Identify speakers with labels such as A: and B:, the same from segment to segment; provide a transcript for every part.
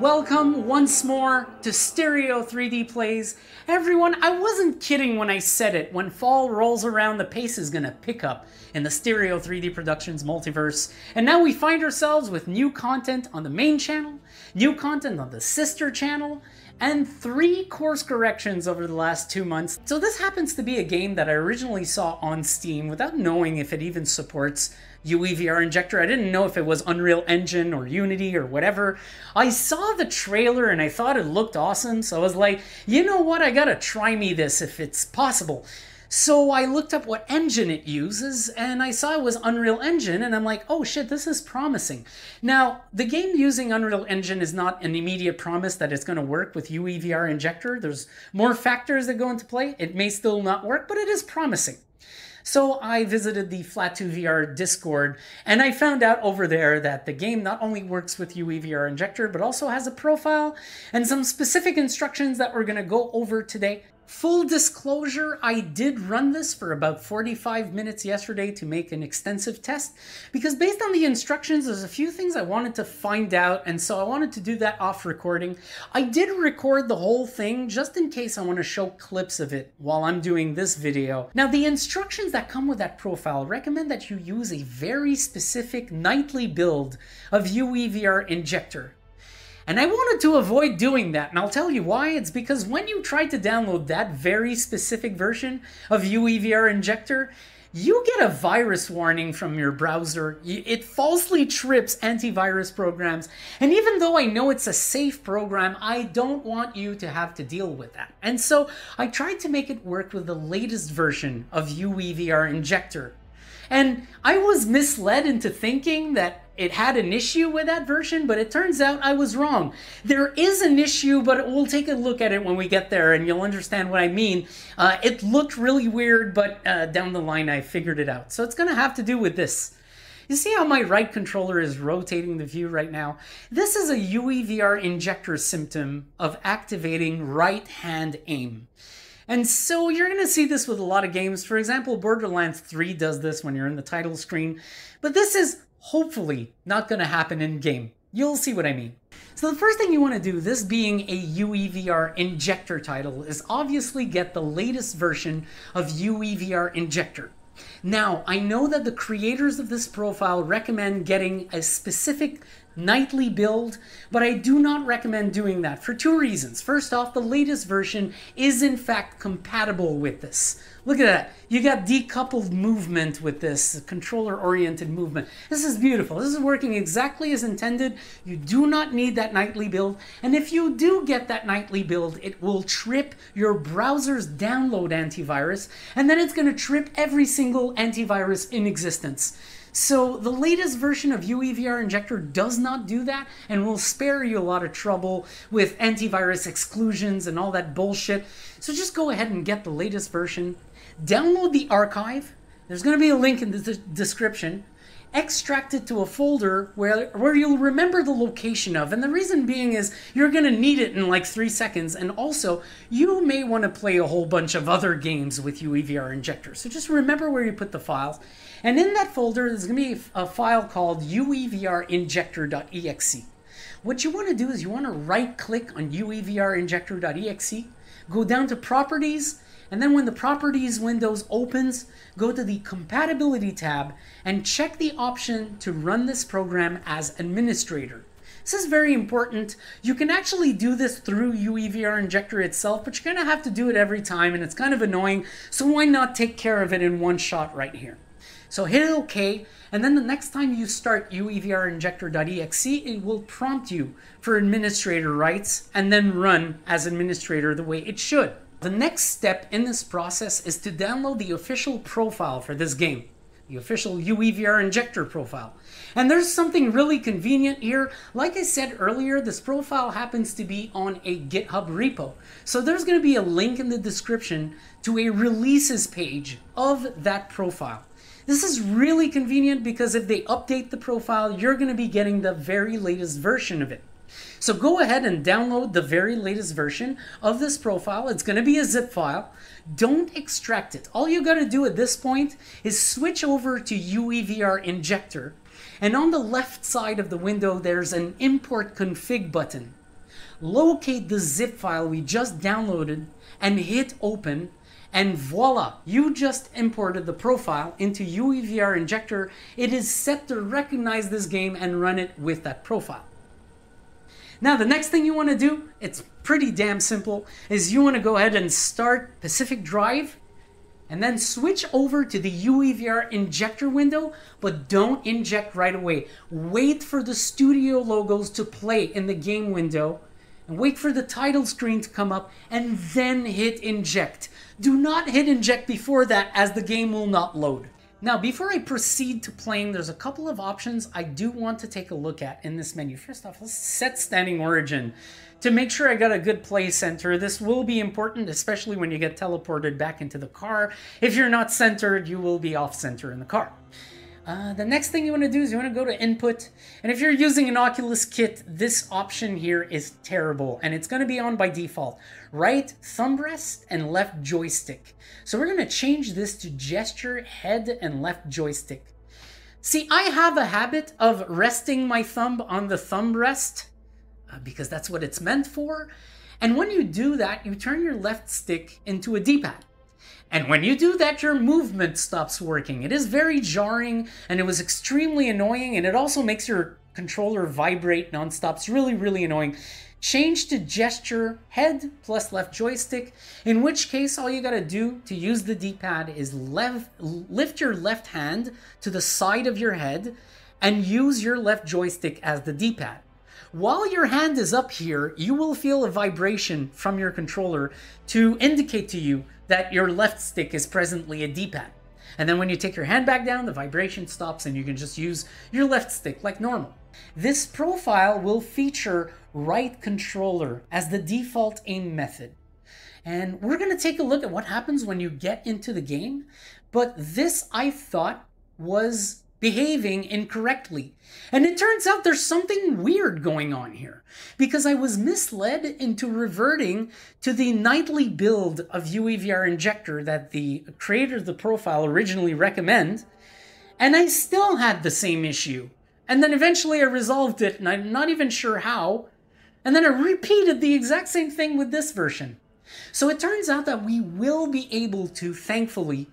A: Welcome once more to Stereo 3D Plays. Everyone, I wasn't kidding when I said it. When fall rolls around, the pace is gonna pick up in the Stereo 3D Productions multiverse. And now we find ourselves with new content on the main channel, new content on the sister channel, and three course corrections over the last two months. So this happens to be a game that I originally saw on Steam without knowing if it even supports UEVR injector. I didn't know if it was Unreal Engine or Unity or whatever. I saw the trailer and I thought it looked awesome, so I was like, you know what, I gotta try me this if it's possible. So I looked up what engine it uses and I saw it was Unreal Engine and I'm like, oh shit, this is promising. Now, the game using Unreal Engine is not an immediate promise that it's going to work with UEVR Injector. There's more factors that go into play. It may still not work, but it is promising. So I visited the Flat2VR Discord and I found out over there that the game not only works with UEVR Injector, but also has a profile and some specific instructions that we're going to go over today. Full disclosure, I did run this for about 45 minutes yesterday to make an extensive test because based on the instructions, there's a few things I wanted to find out, and so I wanted to do that off recording. I did record the whole thing just in case I want to show clips of it while I'm doing this video. Now, the instructions that come with that profile recommend that you use a very specific nightly build of UEVR Injector. And I wanted to avoid doing that, and I'll tell you why. It's because when you try to download that very specific version of UEVR Injector, you get a virus warning from your browser. It falsely trips antivirus programs. And even though I know it's a safe program, I don't want you to have to deal with that. And so I tried to make it work with the latest version of UEVR Injector. And I was misled into thinking that it had an issue with that version, but it turns out I was wrong. There is an issue, but we'll take a look at it when we get there and you'll understand what I mean. Uh, it looked really weird, but uh, down the line I figured it out. So it's going to have to do with this. You see how my right controller is rotating the view right now? This is a UEVR injector symptom of activating right hand aim. And so you're going to see this with a lot of games. For example, Borderlands 3 does this when you're in the title screen. But this is hopefully not going to happen in game. You'll see what I mean. So the first thing you want to do, this being a UEVR injector title, is obviously get the latest version of UEVR injector. Now, I know that the creators of this profile recommend getting a specific nightly build, but I do not recommend doing that for two reasons. First off, the latest version is in fact compatible with this. Look at that. You got decoupled movement with this, controller-oriented movement. This is beautiful. This is working exactly as intended. You do not need that nightly build. And if you do get that nightly build, it will trip your browser's download antivirus, and then it's going to trip every single antivirus in existence. So the latest version of UEVR Injector does not do that and will spare you a lot of trouble with antivirus exclusions and all that bullshit. So just go ahead and get the latest version. Download the archive. There's going to be a link in the description extract it to a folder where, where you'll remember the location of. And the reason being is you're going to need it in like three seconds. And also, you may want to play a whole bunch of other games with UEVR Injector. So just remember where you put the files. And in that folder, there's going to be a file called uevrinjector.exe. What you want to do is you want to right click on uevrinjector.exe, go down to properties, and then when the properties windows opens, go to the compatibility tab and check the option to run this program as administrator. This is very important. You can actually do this through UEVR Injector itself, but you're gonna have to do it every time and it's kind of annoying. So why not take care of it in one shot right here? So hit OK, and then the next time you start uevrinjector.exe, it will prompt you for administrator rights and then run as administrator the way it should. The next step in this process is to download the official profile for this game, the official UEVR injector profile. And there's something really convenient here. Like I said earlier, this profile happens to be on a GitHub repo. So there's going to be a link in the description to a releases page of that profile. This is really convenient because if they update the profile, you're going to be getting the very latest version of it. So go ahead and download the very latest version of this profile. It's going to be a zip file. Don't extract it. All you got to do at this point is switch over to UEVR Injector. And on the left side of the window, there's an import config button. locate the zip file we just downloaded and hit open and voila, you just imported the profile into UEVR Injector. It is set to recognize this game and run it with that profile. Now, the next thing you want to do, it's pretty damn simple, is you want to go ahead and start Pacific Drive and then switch over to the UEVR injector window, but don't inject right away. Wait for the studio logos to play in the game window and wait for the title screen to come up and then hit inject. Do not hit inject before that as the game will not load. Now, before I proceed to playing, there's a couple of options I do want to take a look at in this menu. First off, let's set standing origin to make sure I got a good play center. This will be important, especially when you get teleported back into the car. If you're not centered, you will be off center in the car. Uh, the next thing you want to do is you want to go to input. And if you're using an Oculus kit, this option here is terrible. And it's going to be on by default. Right thumb rest and left joystick. So we're going to change this to gesture, head, and left joystick. See, I have a habit of resting my thumb on the thumb rest uh, because that's what it's meant for. And when you do that, you turn your left stick into a D-pad. And when you do that, your movement stops working. It is very jarring and it was extremely annoying, and it also makes your controller vibrate nonstop. It's really, really annoying. Change to gesture head plus left joystick, in which case all you gotta do to use the D-pad is left, lift your left hand to the side of your head and use your left joystick as the D-pad. While your hand is up here, you will feel a vibration from your controller to indicate to you that your left stick is presently a D-pad. And then when you take your hand back down, the vibration stops and you can just use your left stick like normal. This profile will feature right controller as the default aim method. And we're going to take a look at what happens when you get into the game. But this I thought was behaving incorrectly. And it turns out there's something weird going on here because I was misled into reverting to the nightly build of UEVR Injector that the creator of the profile originally recommend, and I still had the same issue. And then eventually I resolved it, and I'm not even sure how. And then I repeated the exact same thing with this version. So it turns out that we will be able to, thankfully,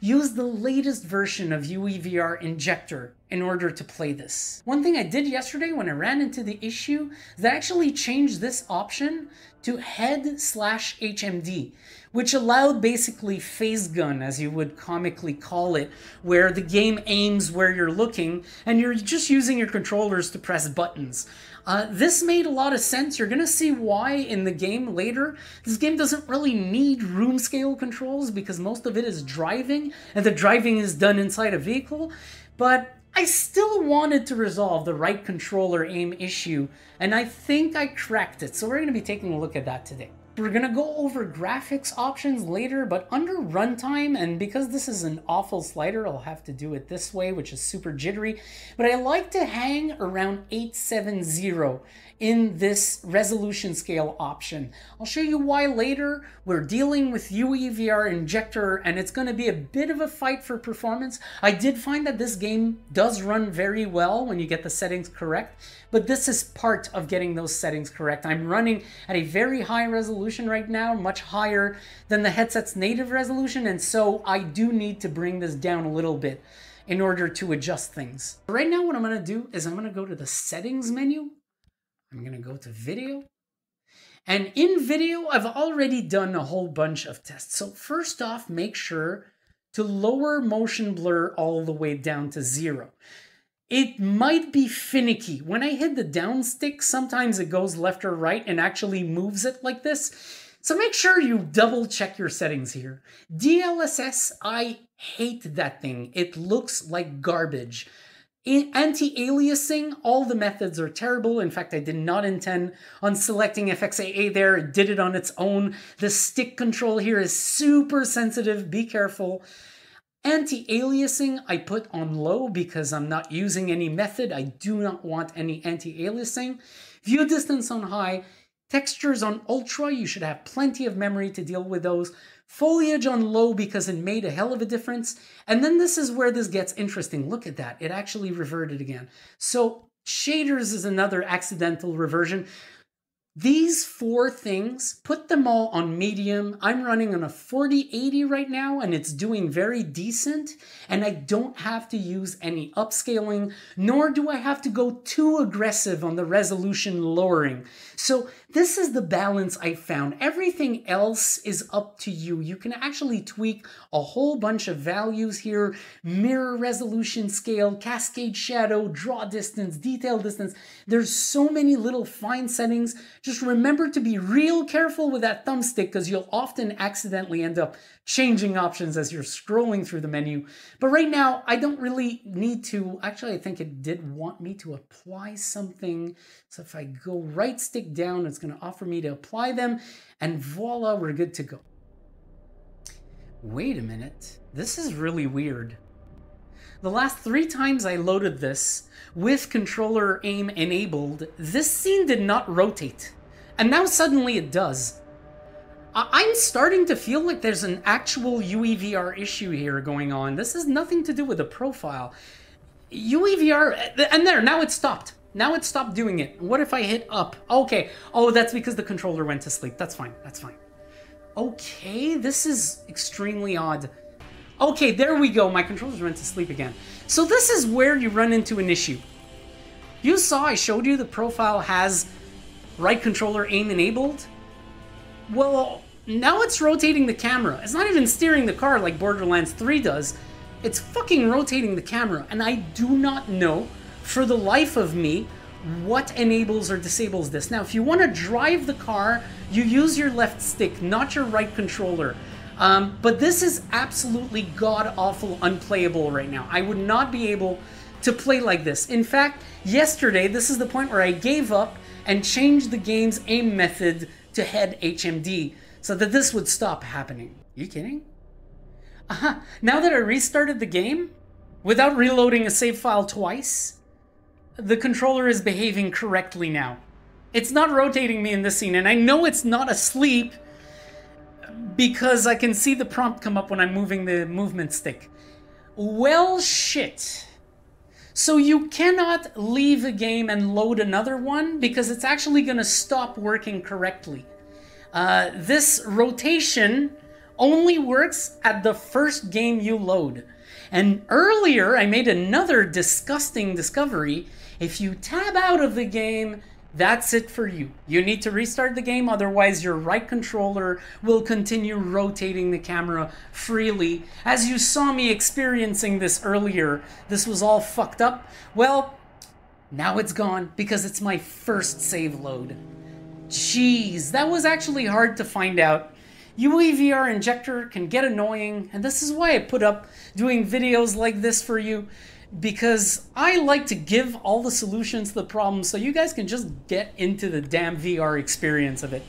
A: Use the latest version of UEVR Injector in order to play this. One thing I did yesterday when I ran into the issue is I actually changed this option to head slash HMD, which allowed basically face gun, as you would comically call it, where the game aims where you're looking and you're just using your controllers to press buttons. Uh, this made a lot of sense. You're going to see why in the game later. This game doesn't really need room scale controls because most of it is driving, and the driving is done inside a vehicle. But I still wanted to resolve the right controller aim issue, and I think I cracked it. So we're going to be taking a look at that today. We're gonna go over graphics options later, but under runtime, and because this is an awful slider, I'll have to do it this way, which is super jittery, but I like to hang around 870 in this resolution scale option. I'll show you why later. We're dealing with UEVR injector and it's going to be a bit of a fight for performance. I did find that this game does run very well when you get the settings correct, but this is part of getting those settings correct. I'm running at a very high resolution right now, much higher than the headset's native resolution, and so I do need to bring this down a little bit in order to adjust things. Right now what I'm going to do is I'm going to go to the settings menu I'm going to go to video. And in video, I've already done a whole bunch of tests. So first off, make sure to lower motion blur all the way down to zero. It might be finicky. When I hit the down stick, sometimes it goes left or right and actually moves it like this. So make sure you double check your settings here. DLSS, I hate that thing. It looks like garbage. Anti-aliasing, all the methods are terrible. In fact, I did not intend on selecting FXAA there. It did it on its own. The stick control here is super sensitive. Be careful. Anti-aliasing, I put on low because I'm not using any method. I do not want any anti-aliasing. View distance on high. Textures on ultra, you should have plenty of memory to deal with those. Foliage on low because it made a hell of a difference. And then this is where this gets interesting. Look at that. It actually reverted again. So shaders is another accidental reversion. These four things, put them all on medium. I'm running on a 4080 right now and it's doing very decent. And I don't have to use any upscaling, nor do I have to go too aggressive on the resolution lowering. So this is the balance I found. Everything else is up to you. You can actually tweak a whole bunch of values here, mirror resolution scale, cascade shadow, draw distance, detail distance. There's so many little fine settings. Just remember to be real careful with that thumbstick because you'll often accidentally end up changing options as you're scrolling through the menu. But right now, I don't really need to. Actually, I think it did want me to apply something. So if I go right stick down, it's going to offer me to apply them. And voila, we're good to go. Wait a minute. This is really weird. The last three times I loaded this with controller aim enabled, this scene did not rotate. And now suddenly it does. I'm starting to feel like there's an actual UEVR issue here going on. This has nothing to do with the profile. UEVR, and there, now it stopped. Now it stopped doing it. What if I hit up? Okay. Oh, that's because the controller went to sleep. That's fine. That's fine. Okay, this is extremely odd. Okay, there we go. My controllers went to sleep again. So this is where you run into an issue. You saw I showed you the profile has right controller aim enabled. Well, now it's rotating the camera. It's not even steering the car like Borderlands 3 does. It's fucking rotating the camera. And I do not know, for the life of me, what enables or disables this. Now, if you want to drive the car, you use your left stick, not your right controller. Um, but this is absolutely god-awful unplayable right now. I would not be able to play like this. In fact, yesterday, this is the point where I gave up and changed the game's aim method to head HMD so that this would stop happening. You kidding? Uh-huh. Now that I restarted the game, without reloading a save file twice, the controller is behaving correctly now. It's not rotating me in this scene, and I know it's not asleep because I can see the prompt come up when I'm moving the movement stick. Well, shit. So you cannot leave a game and load another one because it's actually going to stop working correctly. Uh, this rotation only works at the first game you load. And earlier, I made another disgusting discovery. If you tab out of the game, that's it for you. You need to restart the game, otherwise, your right controller will continue rotating the camera freely. As you saw me experiencing this earlier, this was all fucked up. Well, now it's gone because it's my first save load. Jeez, that was actually hard to find out. UEVR injector can get annoying, and this is why I put up doing videos like this for you, because I like to give all the solutions to the problem so you guys can just get into the damn VR experience of it.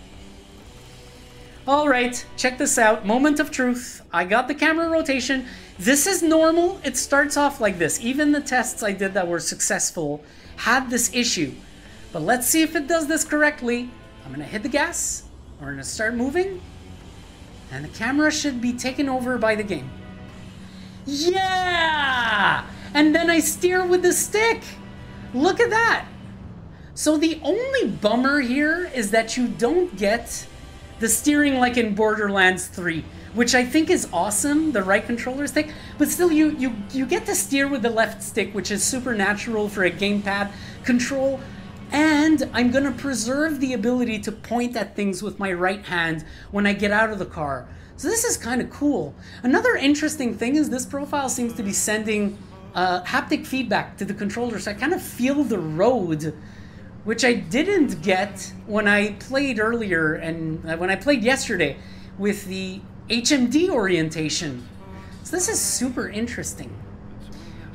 A: Alright, check this out. Moment of truth. I got the camera rotation. This is normal. It starts off like this. Even the tests I did that were successful had this issue. But let's see if it does this correctly. I'm gonna hit the gas. We're gonna start moving. And the camera should be taken over by the game. Yeah! And then I steer with the stick. Look at that. So the only bummer here is that you don't get the steering like in Borderlands 3, which I think is awesome, the right controller stick, but still you you you get to steer with the left stick, which is supernatural for a gamepad control, and I'm gonna preserve the ability to point at things with my right hand when I get out of the car. So this is kind of cool. Another interesting thing is this profile seems to be sending uh, haptic feedback to the controller, so I kind of feel the road, which I didn't get when I played earlier and uh, when I played yesterday with the HMD orientation. So this is super interesting.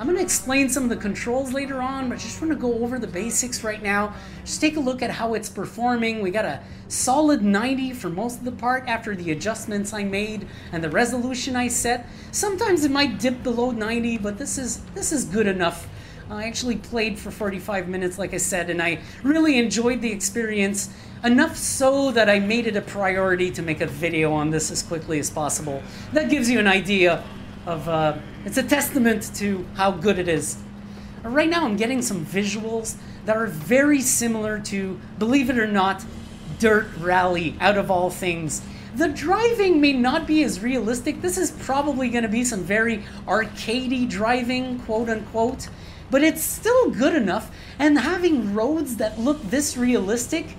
A: I'm going to explain some of the controls later on, but just want to go over the basics right now. Just take a look at how it's performing. We got a solid 90 for most of the part after the adjustments I made and the resolution I set. Sometimes it might dip below 90, but this is this is good enough. I actually played for 45 minutes, like I said, and I really enjoyed the experience. Enough so that I made it a priority to make a video on this as quickly as possible. That gives you an idea of uh, it's a testament to how good it is. Right now, I'm getting some visuals that are very similar to, believe it or not, dirt rally out of all things. The driving may not be as realistic. This is probably going to be some very arcadey driving, quote unquote, but it's still good enough. And having roads that look this realistic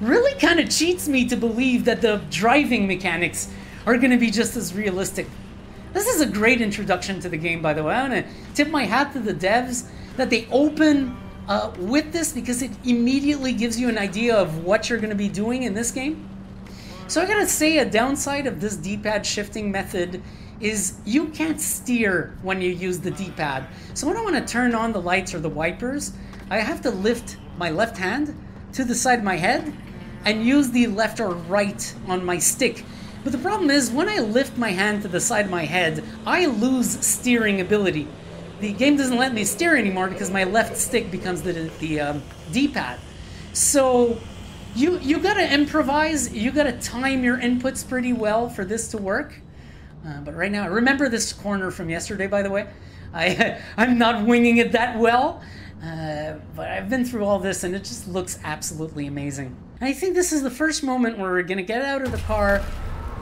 A: really kind of cheats me to believe that the driving mechanics are going to be just as realistic. This is a great introduction to the game, by the way. I want to tip my hat to the devs that they open uh, with this because it immediately gives you an idea of what you're going to be doing in this game. So I gotta say, a downside of this D-pad shifting method is you can't steer when you use the D-pad. So when I want to turn on the lights or the wipers, I have to lift my left hand to the side of my head and use the left or right on my stick. But the problem is, when I lift my hand to the side of my head, I lose steering ability. The game doesn't let me steer anymore because my left stick becomes the, the um, D-pad. So you you gotta improvise. You gotta time your inputs pretty well for this to work. Uh, but right now, I remember this corner from yesterday, by the way. I I'm not winging it that well, uh, but I've been through all this, and it just looks absolutely amazing. I think this is the first moment where we're gonna get out of the car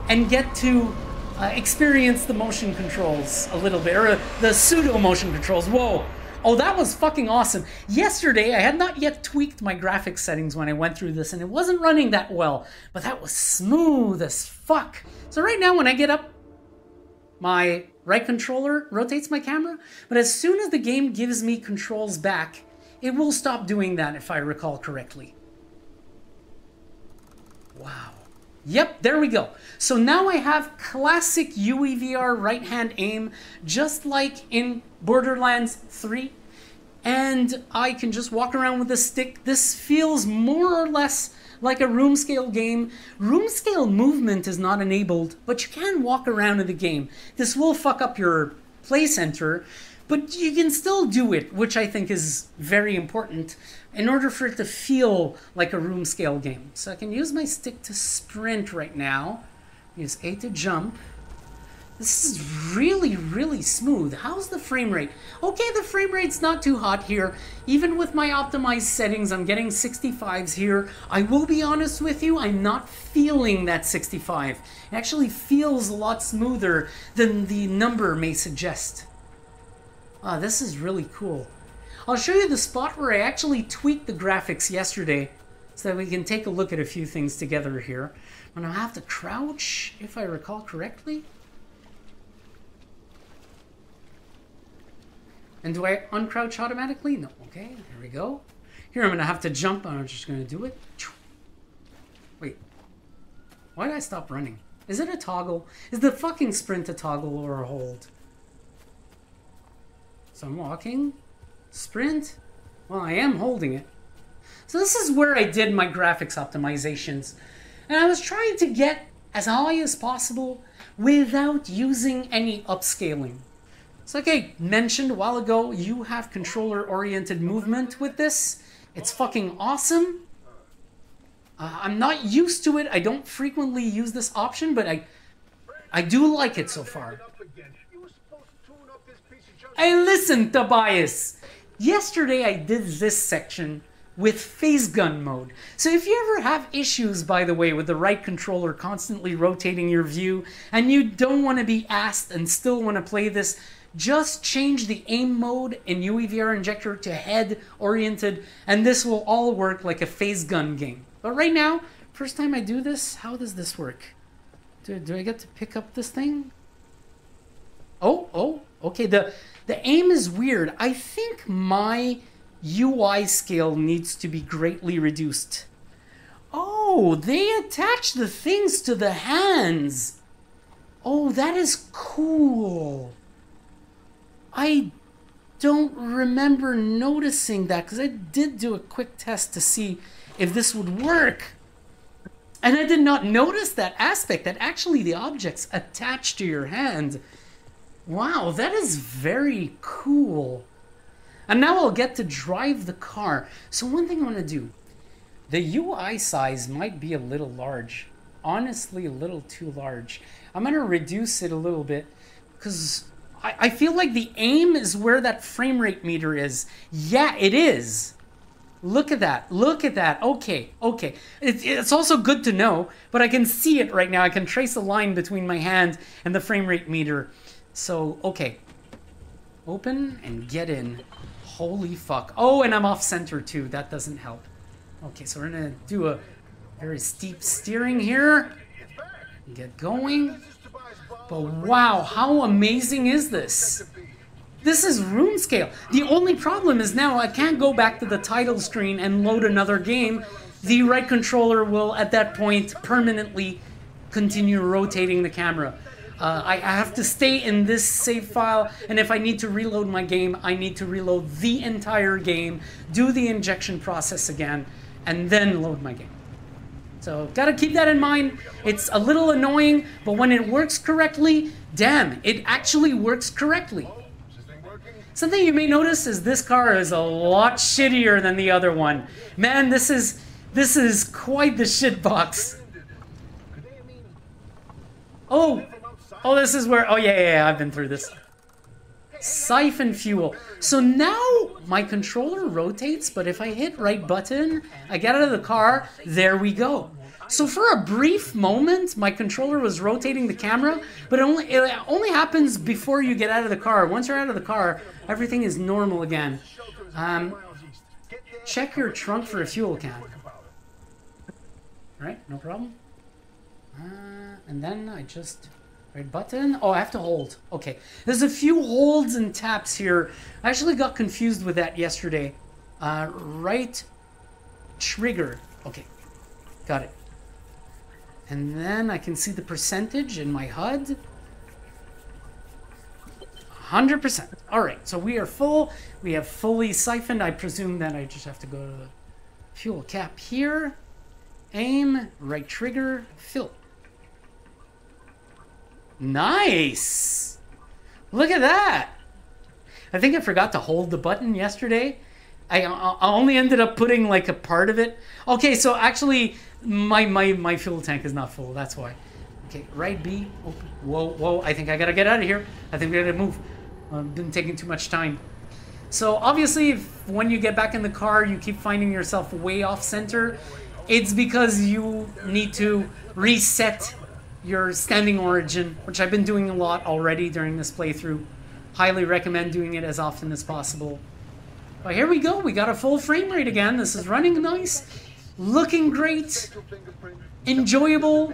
A: and get to uh, experience the motion controls a little bit, or the pseudo motion controls. Whoa. Oh, that was fucking awesome. Yesterday, I had not yet tweaked my graphics settings when I went through this, and it wasn't running that well, but that was smooth as fuck. So right now, when I get up, my right controller rotates my camera, but as soon as the game gives me controls back, it will stop doing that if I recall correctly. Wow. Yep, there we go. So now I have classic UEVR right-hand aim, just like in Borderlands 3. And I can just walk around with a stick. This feels more or less like a room scale game. Room scale movement is not enabled, but you can walk around in the game. This will fuck up your play center, but you can still do it, which I think is very important in order for it to feel like a room scale game. So I can use my stick to sprint right now, use A to jump. This is really, really smooth. How's the frame rate? Okay, the frame rate's not too hot here. Even with my optimized settings, I'm getting 65s here. I will be honest with you, I'm not feeling that 65. It actually feels a lot smoother than the number may suggest. Ah, this is really cool. I'll show you the spot where I actually tweaked the graphics yesterday so that we can take a look at a few things together here. I'm going to have to crouch, if I recall correctly. And do I uncrouch automatically? No. Okay, there we go. Here, I'm going to have to jump, I'm just going to do it. Wait. Why did I stop running? Is it a toggle? Is the fucking sprint a toggle or a hold? So I'm walking. Sprint? Well, I am holding it. So this is where I did my graphics optimizations. And I was trying to get as high as possible without using any upscaling. So like I mentioned a while ago, you have controller-oriented movement with this. It's fucking awesome. Uh, I'm not used to it. I don't frequently use this option, but I, I do like it so far. Hey, listen, Tobias. Yesterday I did this section with face gun mode. So if you ever have issues, by the way, with the right controller constantly rotating your view, and you don't want to be asked and still want to play this, just change the aim mode in UEVR Injector to head oriented, and this will all work like a face gun game. But right now, first time I do this, how does this work? Do, do I get to pick up this thing? Oh, oh, okay. The the aim is weird. I think my UI scale needs to be greatly reduced. Oh, they attach the things to the hands. Oh, that is cool. I don't remember noticing that because I did do a quick test to see if this would work. And I did not notice that aspect that actually the objects attach to your hand Wow, that is very cool. And now I'll get to drive the car. So one thing I want to do, the UI size might be a little large. Honestly, a little too large. I'm going to reduce it a little bit because I, I feel like the aim is where that frame rate meter is. Yeah, it is. Look at that. Look at that. Okay, okay. It's, it's also good to know, but I can see it right now. I can trace a line between my hand and the frame rate meter. So, okay. Open and get in. Holy fuck. Oh, and I'm off center too. That doesn't help. Okay, so we're gonna do a very steep steering here. Get going. But wow, how amazing is this? This is room scale. The only problem is now I can't go back to the title screen and load another game. The right controller will, at that point, permanently continue rotating the camera. Uh, I, have to stay in this save file, and if I need to reload my game, I need to reload the entire game, do the injection process again, and then load my game. So gotta keep that in mind. It's a little annoying, but when it works correctly, damn, it actually works correctly. Something you may notice is this car is a lot shittier than the other one. Man, this is this is quite the shitbox. Oh, oh, this is where. Oh yeah, yeah, yeah, I've been through this. Siphon fuel. So now my controller rotates, but if I hit right button, I get out of the car. There we go. So for a brief moment, my controller was rotating the camera, but it only it only happens before you get out of the car. Once you're out of the car, everything is normal again. Um, check your trunk for a fuel can. Right, no problem. Uh, and then I just right button. Oh, I have to hold. Okay, there's a few holds and taps here. I actually got confused with that yesterday. Uh, right trigger. Okay, got it. And then I can see the percentage in my HUD. 100%. All right, so we are full. We have fully siphoned. I presume that I just have to go to the fuel cap here. Aim, right trigger, fill. Nice! Look at that! I think I forgot to hold the button yesterday. I, I only ended up putting like a part of it. Okay, so actually my, my, my fuel tank is not full, that's why. Okay, right B, open. Whoa, whoa, I think I gotta get out of here. I think we gotta move. I've been taking too much time. So obviously, if when you get back in the car, you keep finding yourself way off center, it's because you need to reset your standing origin, which I've been doing a lot already during this playthrough. Highly recommend doing it as often as possible. But here we go, we got a full frame rate again. This is running nice looking great, enjoyable.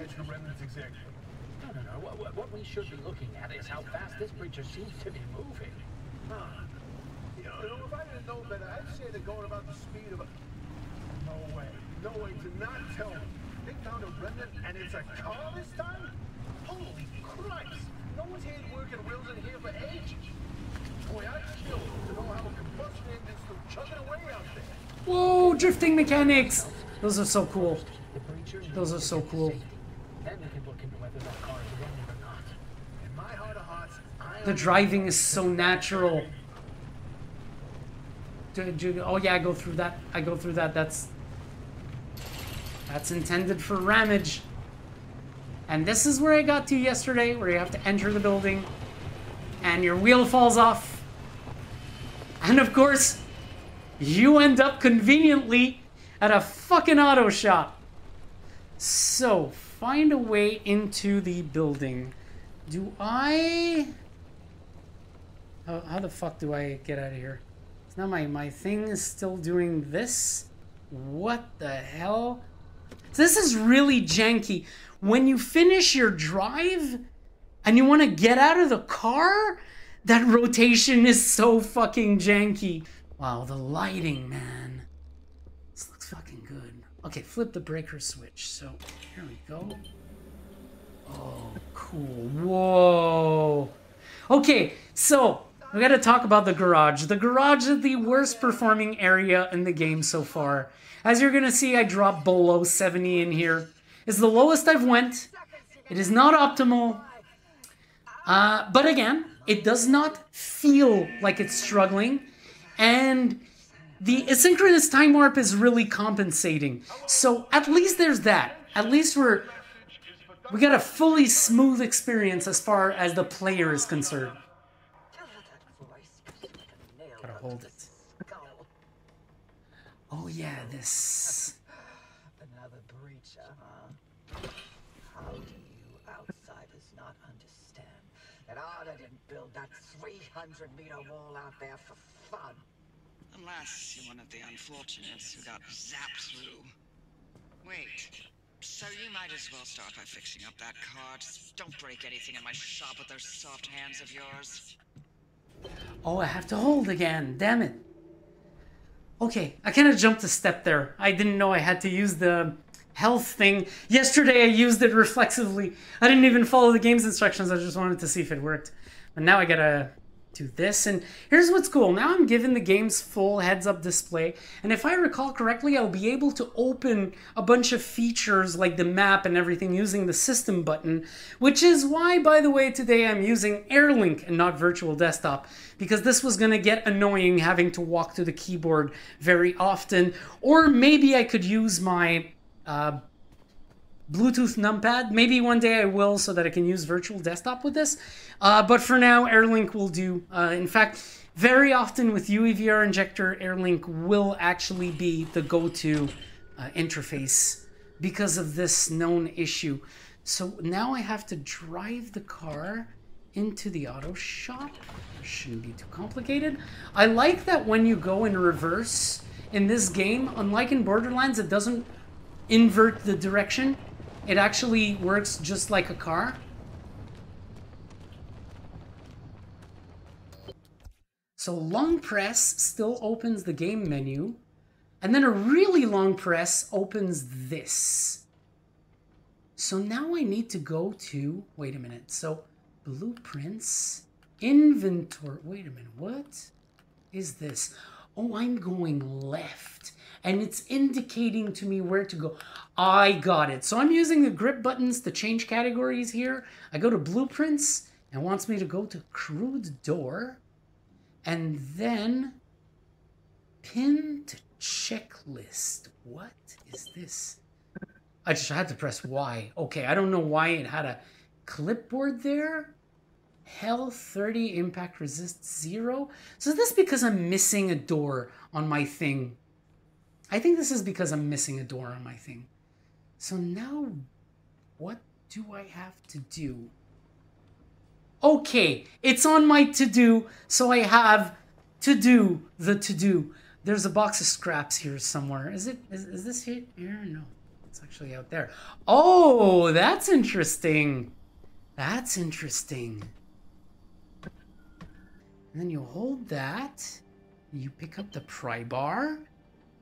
B: What we should be looking at is how fast this creature seems to be moving.
C: Going about the speed of a... No way. No way. Do not tell me. They found a remnant and it's a car this time? Holy Christ! No one's had working wheels in here for ages. Boy, I'd kill to know how a combustion engine's still chugging away out there.
A: Whoa, drifting mechanics! Those are so cool. Those are so cool. The driving is so natural. Oh yeah, I go through that. I go through that. That's that's intended for ramage. And this is where I got to yesterday, where you have to enter the building, and your wheel falls off. And of course, you end up conveniently at a fucking auto shop. So, find a way into the building. Do I... How, how the fuck do I get out of here? It's not my, my thing is still doing this? What the hell? This is really janky. When you finish your drive and you want to get out of the car, that rotation is so fucking janky. Wow, the lighting, man. This looks fucking good. Okay, flip the breaker switch. So here we go. Oh, cool. Whoa. Okay, so we got to talk about the garage. The garage is the worst performing area in the game so far. As you're to see, I dropped below 70 in here. It's the lowest I've went. It is not optimal. Uh, but again, it does not feel like it's struggling. And the asynchronous time warp is really compensating. So at least there's that. At least we're we got a fully smooth experience as far as the player is concerned. Gotta hold it. Oh yeah, this.
D: Another breacher, huh? How do you outsiders not understand that didn't build that 300 meter wall out there for fun?
E: Unless you're one of the unfortunates who got zapped through. Wait, so you might as well start by fixing up that car. Just don't break anything in my shop with those soft hands of yours.
A: Oh, I have to hold again. Damn it. Okay, I kind of jumped a step there. I didn't know I had to use the health thing. Yesterday I used it reflexively. I didn't even follow the game's instructions. I just wanted to see if it worked. But now I gotta do this. And here's what's cool. Now I'm given the game's full heads-up display. And if I recall correctly, I'll be able to open a bunch of features like the map and everything using the system button, which is why, by the way, today I'm using AirLink and not Virtual Desktop, because this was going to get annoying having to walk to the keyboard very often. Or maybe I could use my... Uh, Bluetooth numpad. Maybe one day I will so that I can use virtual desktop with this. Uh, but for now, AirLink will do. Uh, in fact, very often with UEVR injector, AirLink will actually be the go-to uh, interface because of this known issue. So now I have to drive the car into the auto shop. Shouldn't be too complicated. I like that when you go in reverse in this game, unlike in Borderlands, it doesn't invert the direction. It actually works just like a car. So long press still opens the game menu. And then a really long press opens this. So now I need to go to, wait a minute. So blueprints, inventory. Wait a minute, what is this? Oh, I'm going left and it's indicating to me where to go. I got it. So I'm using the grip buttons to change categories here. I go to blueprints and wants me to go to crude door and then pin to checklist. What is this? I just had to press Y. Okay, I don't know why it had a clipboard there. Hell 30, impact resist 0. So is this because I'm missing a door on my thing? I think this is because I'm missing a door on my thing. So now, what do I have to do? Okay, it's on my to-do, so I have to do the to-do. There's a box of scraps here somewhere. Is it? Is, is this here? Here? No, it's actually out there. Oh, that's interesting. That's interesting. And then you hold that. You pick up the pry bar.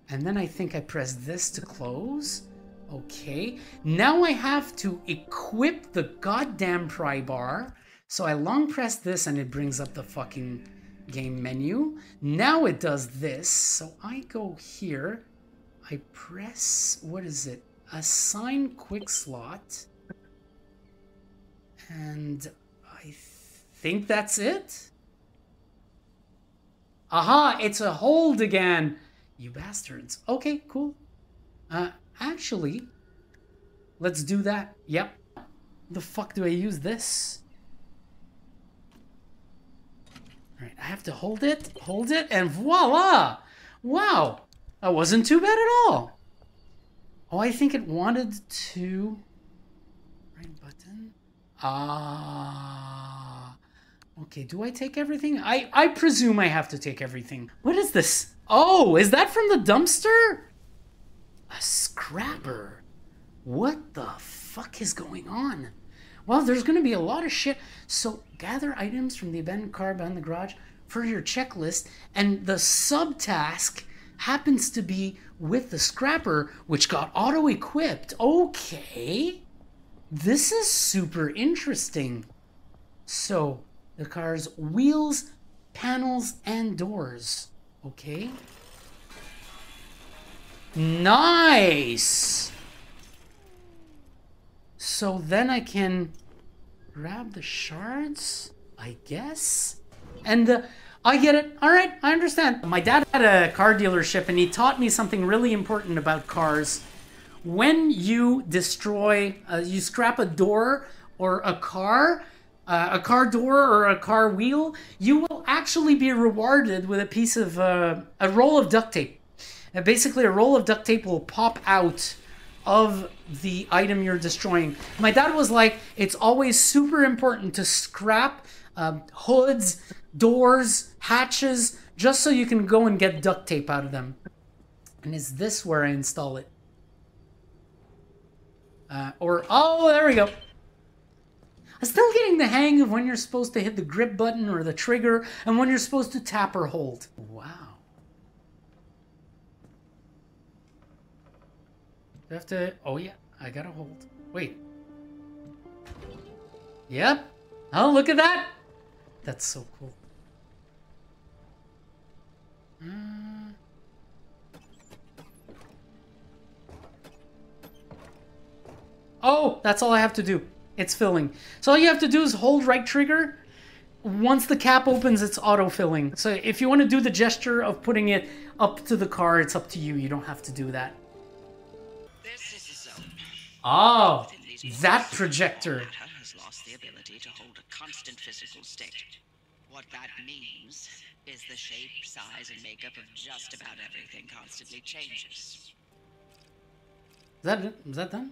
A: And then I think I press this to close. Okay. Now I have to equip the goddamn pry bar. So I long press this and it brings up the fucking game menu. Now it does this. So I go here. I press, what is it? Assign quick slot. And I think that's it. Aha, it's a hold again. You bastards. Okay, cool. Uh, actually, let's do that. Yep. The fuck do I use this? Alright, I have to hold it, hold it, and voila! Wow! That wasn't too bad at all. Oh, I think it wanted to... Right button? Ah... Okay, do I take everything? I, I presume I have to take everything. What is this? Oh, is that from the dumpster? A scrapper. What the fuck is going on? Well, there's going to be a lot of shit. So gather items from the abandoned car behind the garage for your checklist, and the subtask happens to be with the scrapper, which got auto equipped. Okay. This is super interesting. So, the car's wheels, panels, and doors. Okay. Nice! So then I can grab the shards, I guess? And uh, I get it. All right, I understand. My dad had a car dealership and he taught me something really important about cars. When you destroy, uh, you scrap a door or a car, uh, a car door or a car wheel, you will actually be rewarded with a piece of uh, a roll of duct tape. And basically, a roll of duct tape will pop out of the item you're destroying. My dad was like, it's always super important to scrap um, hoods, doors, hatches, just so you can go and get duct tape out of them. And is this where I install it? Uh, or, oh, there we go. I'm still getting the hang of when you're supposed to hit the grip button or the trigger and when you're supposed to tap or hold. Wow. Do I have to... Oh, yeah. I gotta hold. Wait. Yep. Oh, look at that. That's so cool. Mm. Oh, that's all I have to do. It's filling. So all you have to do is hold right trigger. Once the cap opens, it's auto-filling. So if you want to do the gesture of putting it up to the car, it's up to you. You don't have to do that. Oh, that projector.
E: has lost the ability to hold a constant physical state. What that means is the shape, size, and makeup of just about everything constantly changes.
A: Is that? Is that done?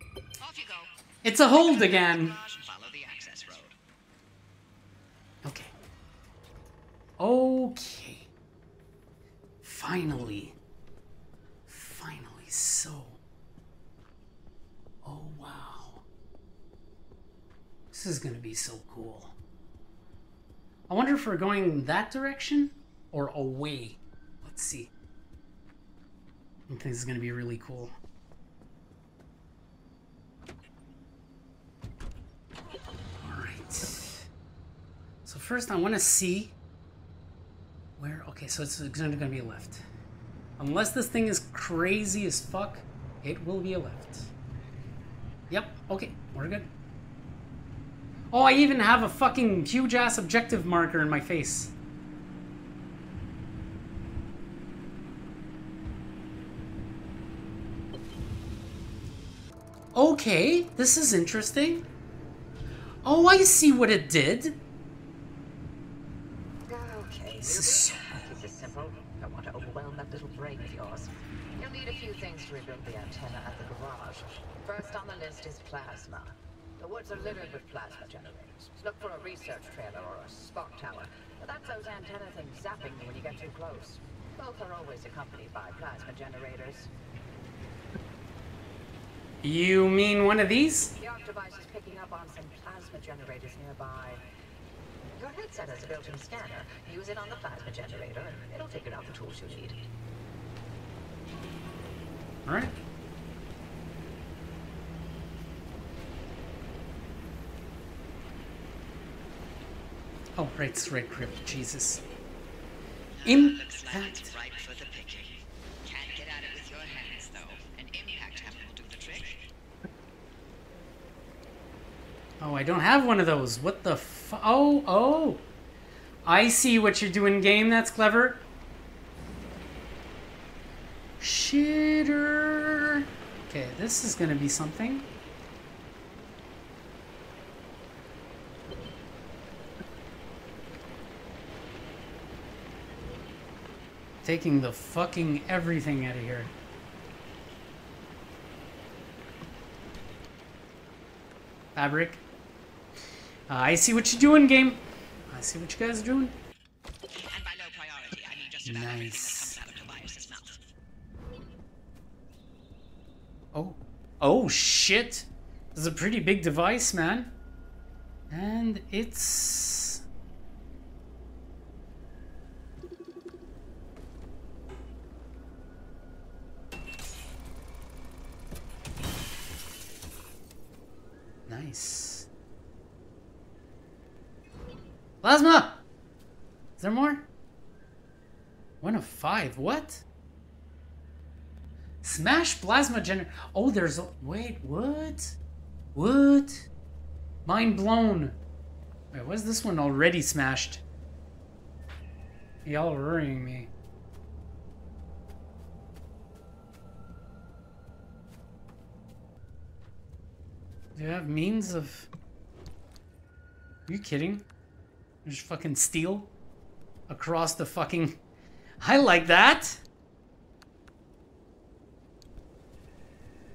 E: Off you go.
A: It's a hold again.
E: Follow the access road.
A: Okay. Okay. Finally. Finally, so. Oh, wow. This is gonna be so cool. I wonder if we're going that direction or away. Let's see. I think this is gonna be really cool. Alright. So first I want to see where, okay, so it's going to be a left. Unless this thing is crazy as fuck, it will be a left. Yep, okay, we're good. Oh, I even have a fucking huge ass objective marker in my face. Okay, this is interesting. Oh, I see what it did. This is so
D: Keep this simple. Don't want to overwhelm that little brain of yours. You'll need a few things to rebuild the antenna at the garage. First on the list is plasma. The woods are littered with plasma generators. Look for a research trailer or a spot tower. But that's those antenna things zapping you when you get too close. Both are always accompanied by plasma generators.
A: You mean one of these?
D: The ARC device is picking up on some plasma generators nearby. Your headset has a built-in scanner. Use it on the plasma generator, and it'll figure out the tools you need.
A: Alright. Oh, right, it's right grip. Jesus.
E: Looks like
A: Impact.
E: it's ripe for the picking. Can't get at it with your hands, though. An impact hammer will do the trick.
A: Oh, I don't have one of those. What the fu- Oh, oh. I see what you're doing, game. That's clever. Shitter. Okay, this is gonna be something. Taking the fucking everything out of here. Fabric. Uh, I see what you're doing, game. I see what you guys are doing.
E: Priority, I mean
A: Nice. Oh. Oh, shit. This is a pretty big device, man. And it's... Nice. Plasma! Is there more? One of five. What? Smash plasma gener. Oh, there's a. Wait, what? What? Mind blown. Wait, was this one already smashed? Y'all worrying me. Do you have means of. Are you kidding? There's fucking steel across the fucking... I like that!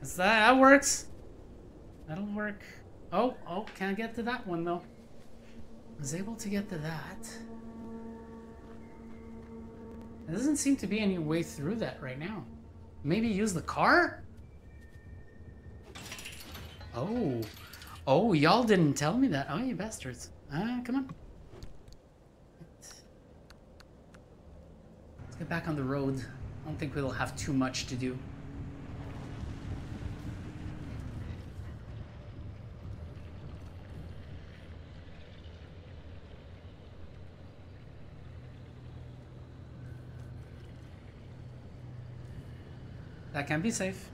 A: Is that, that works. That'll work. Oh, oh, can't get to that one though. Was able to get to that. There doesn't seem to be any way through that right now. Maybe use the car? Oh. Oh, y'all didn't tell me that. Oh, you bastards. Ah, uh, come on. Get back on the road. I don't think we'll have too much to do. That can be safe.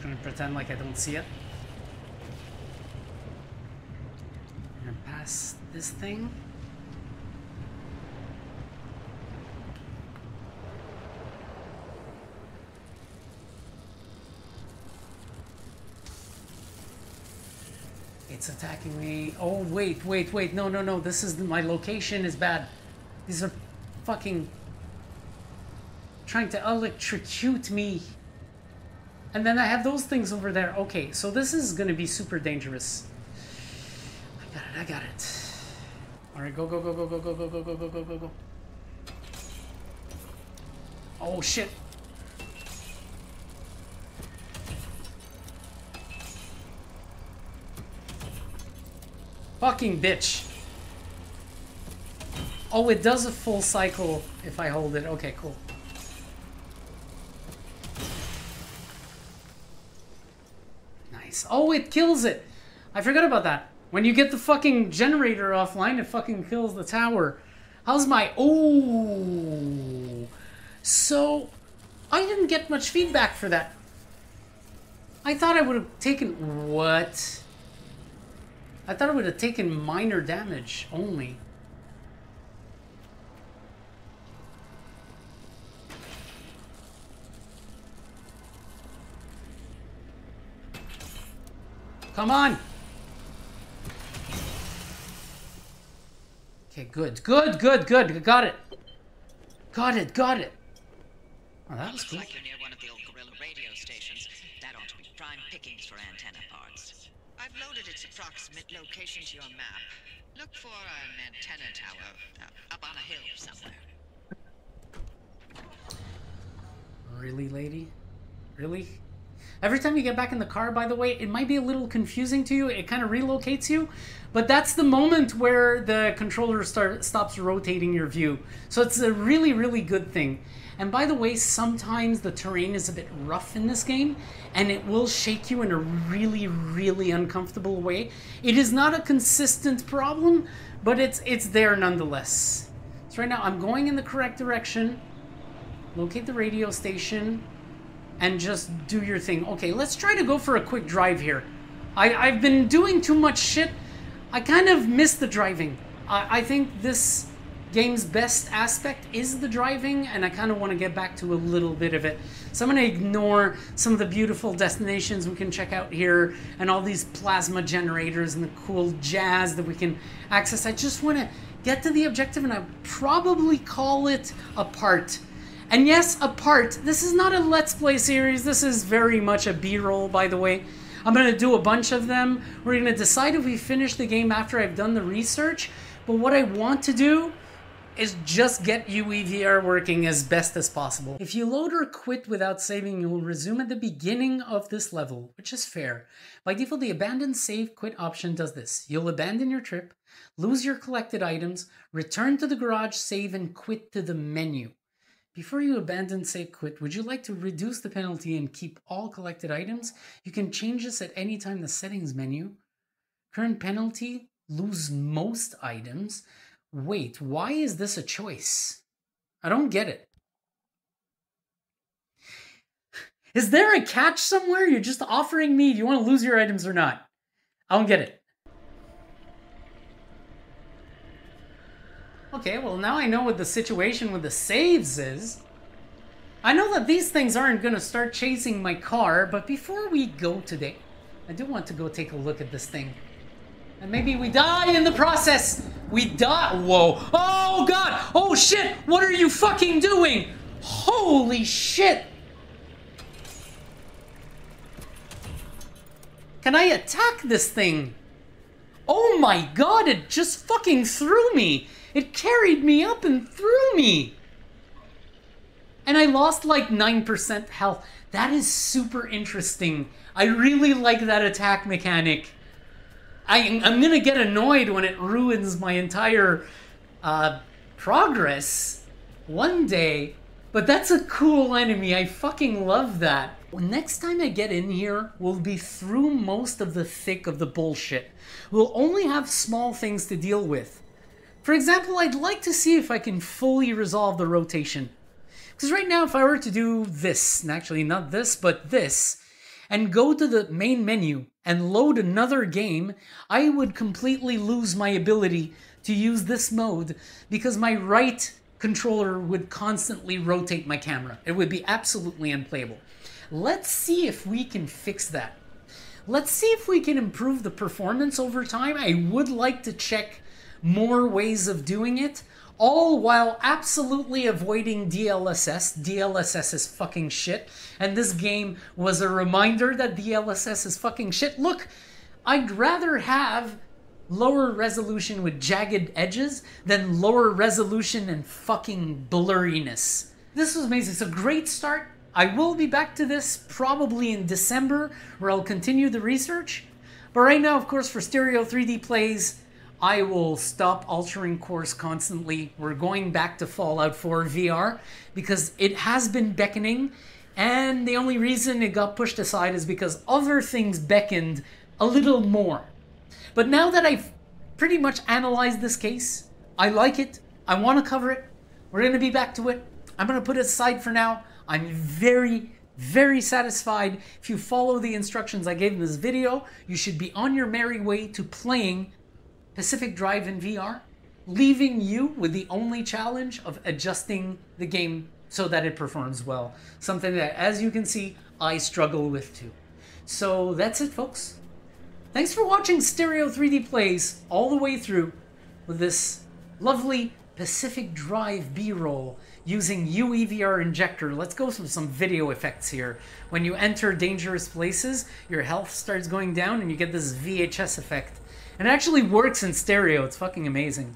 A: Just gonna pretend like I don't see it. Gonna pass this thing. It's attacking me. Oh, wait, wait, wait. No, no, no. This is... My location is bad. These are fucking... Trying to electrocute me. And then I have those things over there. Okay, so this is going to be super dangerous. I got it, I got it. Alright, go, go, go, go, go, go, go, go, go, go, go, go, go. Oh, shit. Fucking bitch. Oh, it does a full cycle if I hold it. Okay, cool. Nice. Oh, it kills it. I forgot about that. When you get the fucking generator offline, it fucking kills the tower. How's my... Oh. So, I didn't get much feedback for that. I thought I would have taken... What? I thought it would have taken minor damage only. Come on! Okay, good. Good, good, good. Got it. Got it, got it. Oh, that was cool.
E: Like you're near one of the old Gorilla radio stations. That ought to be prime pickings for antenna parts. I've loaded its approximate location to your map. Look for an antenna tower uh, up on a hill somewhere.
A: Really, lady? Really? Every time you get back in the car, by the way, it might be a little confusing to you. It kind of relocates you. But that's the moment where the controller start, stops rotating your view. So it's a really, really good thing. And by the way, sometimes the terrain is a bit rough in this game, and it will shake you in a really, really uncomfortable way. It is not a consistent problem, but it's it's there nonetheless. So right now, I'm going in the correct direction. Locate the radio station, and just do your thing. Okay, let's try to go for a quick drive here. I, I've been doing too much shit. I kind of miss the driving. I, I think this game's best aspect is the driving, and I kind of want to get back to a little bit of it. So I'm going to ignore some of the beautiful destinations we can check out here and all these plasma generators and the cool jazz that we can access. I just want to get to the objective, and I'll probably call it a part. And yes, apart. This is not a Let's Play series. This is very much a B-roll, by the way. I'm going to do a bunch of them. We're going to decide if we finish the game after I've done the research. But what I want to do is just get UEVR working as best as possible. If you load or quit without saving, you will resume at the beginning of this level, which is fair. By default, the abandon save quit option does this. You'll abandon your trip, lose your collected items, return to the garage, save, and quit to the menu. Before you abandon save quit, would you like to reduce the penalty and keep all collected items? You can change this at any time in the settings menu. Current penalty, lose most items. Wait, why is this a choice? I don't get it. Is there a catch somewhere? You're just offering me, do you want to lose your items or not? I don't get it. Okay, well now I know what the situation with the saves is. I know that these things aren't gonna start chasing my car, but before we go today, I do want to go take a look at this thing. And maybe we die in the process! We die- Whoa! Oh god! Oh shit! What are you fucking doing? Holy shit! Can I attack this thing? Oh my god, it just fucking threw me! It carried me up and threw me! And I lost like 9% health. That is super interesting. I really like that attack mechanic. I, I'm gonna get annoyed when it ruins my entire uh, progress one day, but that's a cool enemy. I fucking love that. Next time I get in here, we'll be through most of the thick of the bullshit. We'll only have small things to deal with. For example, I'd like to see if I can fully resolve the rotation. Because right now, if I were to do this, actually not this, but this, and go to the main menu and load another game, I would completely lose my ability to use this mode because my right controller would constantly rotate my camera. It would be absolutely unplayable. Let's see if we can fix that. Let's see if we can improve the performance over time. I would like to check more ways of doing it, all while absolutely avoiding DLSS. DLSS is fucking shit, and this game was a reminder that DLSS is fucking shit. Look, I'd rather have lower resolution with jagged edges than lower resolution and fucking blurriness. This was amazing. It's a great start. I will be back to this probably in December, where I'll continue the research. But right now, of course, for Stereo 3D plays, I will stop altering course constantly. We're going back to Fallout 4 VR because it has been beckoning, and the only reason it got pushed aside is because other things beckoned a little more. But now that I've pretty much analyzed this case, I like it. I want to cover it. We're going to be back to it. I'm going to put it aside for now. I'm very, very satisfied. If you follow the instructions I gave in this video, you should be on your merry way to playing Pacific Drive in VR, leaving you with the only challenge of adjusting the game so that it performs well. Something that, as you can see, I struggle with too. So that's it, folks. Thanks for watching Stereo 3D Plays all the way through with this lovely Pacific Drive B-roll using UEVR injector. Let's go through some video effects here. When you enter dangerous places, your health starts going down and you get this VHS effect. And it actually works in stereo. It's fucking amazing.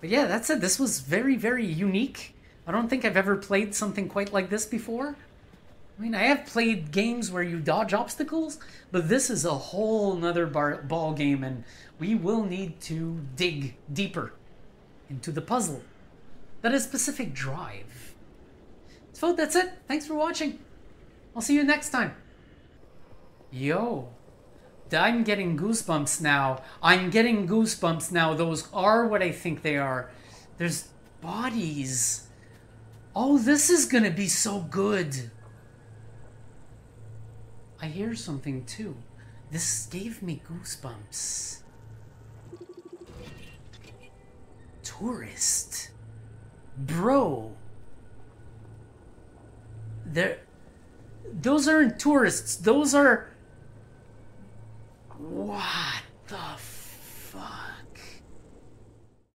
A: But yeah, that's it. This was very, very unique. I don't think I've ever played something quite like this before. I mean, I have played games where you dodge obstacles, but this is a whole nother bar- ball game, and we will need to dig deeper into the puzzle. That is Pacific Drive. So that's it. Thanks for watching. I'll see you next time. Yo. I'm getting goosebumps now. I'm getting goosebumps now. Those are what I think they are. There's bodies. Oh, this is gonna be so good. I hear something too. This gave me goosebumps. Tourist. Bro. There. Those aren't tourists. Those are. What the fuck?